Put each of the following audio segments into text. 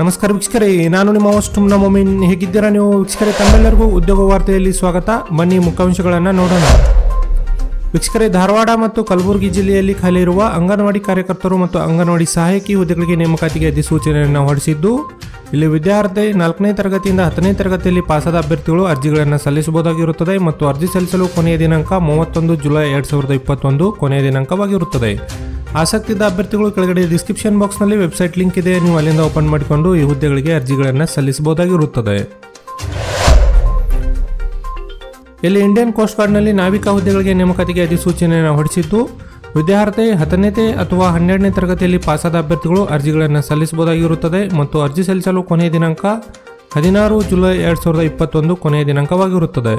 ನಮಸ್ಕಾರ ವೀಕ್ಷಕರೇ, ನಾನು ನಿಮ್ಮ ಹೋಸ್ಟ್ ಮೊಮಿನ್. ಹೇಗಿದ್ದೀರಾ ನೀವು ವೀಕ್ಷಕರೇ? ತಮ್ಮೆಲ್ಲರಿಗೂ ಉದ್ಯೋಗ ವಾರ್ತೆಯಲ್ಲಿ ಸ್ವಾಗತ. ಬನ್ನಿ ಮುಖ್ಯಾಂಶಗಳನ್ನು ನೋಡೋಣ. ವೀಕ್ಷಕರೇ, ಧಾರವಾಡ ಮತ್ತು ಕಲಬುರಗಿ ಜಿಲ್ಲೆಯಲ್ಲಿ ಖಾಲಿ ಇರುವ ಅಂಗನವಾಡಿ ಕಾರ್ಯಕರ್ತರು ಮತ್ತು ಅಂಗನವಾಡಿ ಸಹಾಯಕಿ ಹುದ್ದೆಗಳಿಗೆ ನೇಮಕಾತಿಗೆ ಅಧಿಸೂಚನೆಯನ್ನು ಹೊರಡಿಸಿದ್ದು, ಇಲ್ಲಿ ವಿದ್ಯಾರ್ಥಿ ನಾಲ್ಕನೇ ತರಗತಿಯಿಂದ ಹತ್ತನೇ ತರಗತಿಯಲ್ಲಿ ಪಾಸಾದ ಅಭ್ಯರ್ಥಿಗಳು ಅರ್ಜಿಗಳನ್ನು ಸಲ್ಲಿಸಬಹುದಾಗಿರುತ್ತದೆ ಮತ್ತು ಅರ್ಜಿ ಸಲ್ಲಿಸಲು ಕೊನೆಯ ದಿನಾಂಕ ಮೂವತ್ತೊಂದು ಜುಲೈ ಎರಡು ಸಾವಿರದ ಇಪ್ಪತ್ತೊಂದು ಕೊನೆಯ ದಿನಾಂಕವಾಗಿರುತ್ತದೆ. ಆಸಕ್ತಿ ಇದ್ದ ಅಭ್ಯರ್ಥಿಗಳು ಕೆಳಗಡೆ ಡಿಸ್ಕ್ರಿಪ್ಷನ್ ಬಾಕ್ಸ್ನಲ್ಲಿ ವೆಬ್ಸೈಟ್ ಲಿಂಕ್ ಇದೆ. ನೀವು ಅಲ್ಲಿಂದ ಓಪನ್ ಮಾಡಿಕೊಂಡು ಈ ಹುದ್ದೆಗಳಿಗೆ ಅರ್ಜಿಗಳನ್ನು ಸಲ್ಲಿಸಬಹುದಾಗಿರುತ್ತದೆ. ಇಲ್ಲಿ ಇಂಡಿಯನ್ ಕೋಸ್ಟ್ ಗಾರ್ಡ್ನಲ್ಲಿ ನಾವಿಕ ಹುದ್ದೆಗಳಿಗೆ ನೇಮಕಾತಿಗೆ ಅಧಿಸೂಚನೆಯನ್ನು ಹೊರಡಿಸಿದ್ದು ವಿದ್ಯಾರ್ಥಿ ಹತ್ತನೇತೆ ಅಥವಾ ಹನ್ನೆರಡನೇ ತರಗತಿಯಲ್ಲಿ ಪಾಸಾದ ಅಭ್ಯರ್ಥಿಗಳು ಅರ್ಜಿಗಳನ್ನು ಸಲ್ಲಿಸಬಹುದಾಗಿರುತ್ತದೆ ಮತ್ತು ಅರ್ಜಿ ಸಲ್ಲಿಸಲು ಕೊನೆಯ ದಿನಾಂಕ ಹದಿನಾರು ಜುಲೈ ಎರಡು ಸಾವಿರದ ಇಪ್ಪತ್ತೊಂದು ಕೊನೆಯ ದಿನಾಂಕವಾಗಿರುತ್ತದೆ.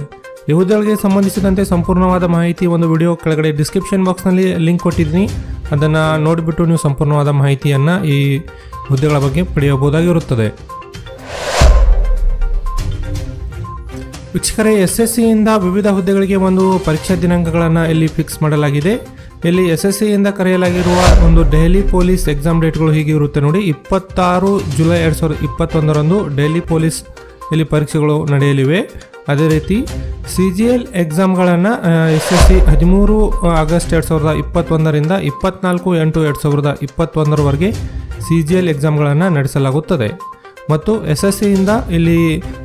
ಈ ಹುದ್ದೆಗಳಿಗೆ ಸಂಬಂಧಿಸಿದಂತೆ ಸಂಪೂರ್ಣವಾದ ಮಾಹಿತಿ ಒಂದು ವಿಡಿಯೋ ಕೆಳಗಡೆ ಡಿಸ್ಕ್ರಿಪ್ಷನ್ ಬಾಕ್ಸ್ನಲ್ಲಿ ಲಿಂಕ್ ಕೊಟ್ಟಿದ್ದೀನಿ. ಅದನ್ನು ನೋಡಿಬಿಟ್ಟು ನೀವು ಸಂಪೂರ್ಣವಾದ ಮಾಹಿತಿಯನ್ನು ಈ ಹುದ್ದೆಗಳ ಬಗ್ಗೆ ಪಡೆಯಬಹುದಾಗಿರುತ್ತದೆ. ವೀಕ್ಷಕರೇ ಎಸ್ ಎಸ್ ಸಿಯಿಂದ ವಿವಿಧ ಹುದ್ದೆಗಳಿಗೆ ಒಂದು ಪರೀಕ್ಷಾ ದಿನಾಂಕಗಳನ್ನು ಇಲ್ಲಿ ಫಿಕ್ಸ್ ಮಾಡಲಾಗಿದೆ. ಇಲ್ಲಿ ಎಸ್ ಎಸ್ ಸಿಯಿಂದ ಕರೆಯಲಾಗಿರುವ ಒಂದು ಡೆಹಲಿ ಪೊಲೀಸ್ ಎಕ್ಸಾಮ್ ಡೇಟ್ಗಳು ಹೀಗೆ ಇರುತ್ತೆ ನೋಡಿ. ಇಪ್ಪತ್ತಾರು ಜುಲೈ ಎರಡು ಸಾವಿರದ ಇಪ್ಪತ್ತೊಂದರಂದು ಡೆಹಲಿ ಪೊಲೀಸ್ ಇಲ್ಲಿ ಪರೀಕ್ಷೆಗಳು ನಡೆಯಲಿವೆ. ಅದೇ ರೀತಿ ಸಿ ಜಿ ಎಲ್ ಎಕ್ಸಾಮ್ಗಳನ್ನು ಎಸ್ ಎಸ್ ಸಿ ಹದಿಮೂರು ಆಗಸ್ಟ್ ಎರಡು ಸಾವಿರದ ಇಪ್ಪತ್ತೊಂದರಿಂದ ಇಪ್ಪತ್ನಾಲ್ಕು ಎಂಟು ಎರಡು ಸಾವಿರದ ಇಪ್ಪತ್ತೊಂದರವರೆಗೆ ಸಿ ಜಿ ಎಲ್ ಎಕ್ಸಾಮ್ಗಳನ್ನು ನಡೆಸಲಾಗುತ್ತದೆ. ಮತ್ತು ಎಸ್ ಎಸ್ ಸಿಯಿಂದ ಇಲ್ಲಿ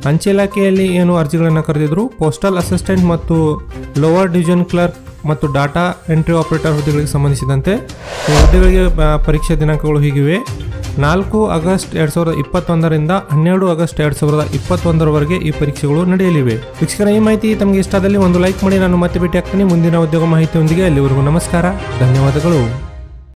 ಅಂಚೆ ಇಲಾಖೆಯಲ್ಲಿ ಏನು ಅರ್ಜಿಗಳನ್ನು ಕರೆದಿದ್ರು? ಪೋಸ್ಟಲ್ ಅಸಿಸ್ಟೆಂಟ್ ಮತ್ತು ಲೋವರ್ ಡಿವಿಷನ್ ಕ್ಲರ್ಕ್ ಮತ್ತು ಡಾಟಾ ಎಂಟ್ರಿ ಆಪರೇಟರ್ ಹುದ್ದೆಗಳಿಗೆ ಸಂಬಂಧಿಸಿದಂತೆ ಹುದ್ದೆಗಳಿಗೆ ಪರೀಕ್ಷಾ ದಿನಾಂಕಗಳು ಹೀಗಿವೆ. ನಾಲ್ಕು ಆಗಸ್ಟ್ ಎರಡು ಸಾವಿರದ ಇಪ್ಪತ್ತೊಂದರಿಂದ ಹನ್ನೆರಡು ಆಗಸ್ಟ್ ಎರಡು ಸಾವಿರದ ಇಪ್ಪತ್ತೊಂದರವರೆಗೆ ಈ ಪರೀಕ್ಷೆಗಳು ನಡೆಯಲಿವೆ. ವೀಕ್ಷಕರ, ಈ ಮಾಹಿತಿ ತಮಗೆ ಇಷ್ಟ ಆದಲ್ಲಿ ಒಂದು ಲೈಕ್ ಮಾಡಿ, ನಾನು ಮತ್ತೆ ಭೇಟಿ ಆಗ್ತೀನಿ ಮುಂದಿನ ಉದ್ಯೋಗ ಮಾಹಿತಿಯೊಂದಿಗೆ ಅಲ್ಲಿವರೆಗೂ ನಮಸ್ಕಾರ. ಧನ್ಯವಾದಗಳು.